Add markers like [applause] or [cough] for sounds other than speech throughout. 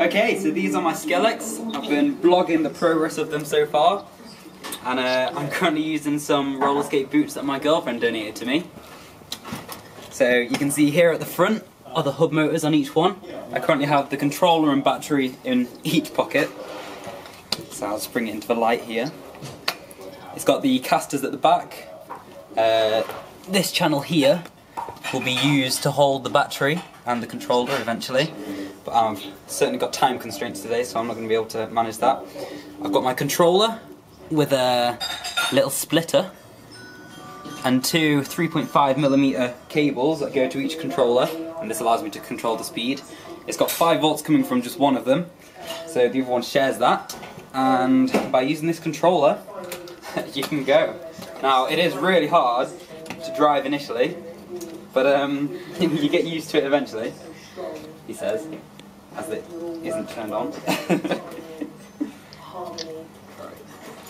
Okay, so these are my Skelecs. I've been blogging the progress of them so far. And uh, I'm currently using some roller skate boots that my girlfriend donated to me. So you can see here at the front are the hub motors on each one. I currently have the controller and battery in [laughs] each pocket. So I'll just bring it into the light here. It's got the casters at the back. Uh, this channel here will be used to hold the battery and the controller eventually. But I've certainly got time constraints today, so I'm not going to be able to manage that. I've got my controller with a little splitter and two 3.5 millimeter cables that go to each controller, and this allows me to control the speed. It's got 5 volts coming from just one of them, so the other one shares that. And by using this controller, [laughs] you can go. Now, it is really hard to drive initially, but um, [laughs] you get used to it eventually, he says, as it isn't turned on.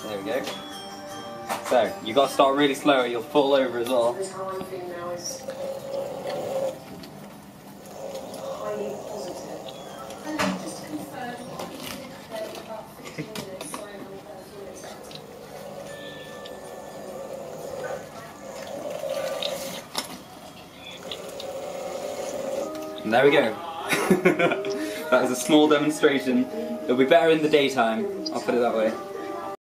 there we go. So, you got to start really slow or you'll fall over as well. The time thing now is highly positive. And then just to confirm, you did play about 15 minutes, so I'm on 30 minutes after. And there we go. [laughs] that is a small demonstration. It'll be better in the daytime, I'll put it that way.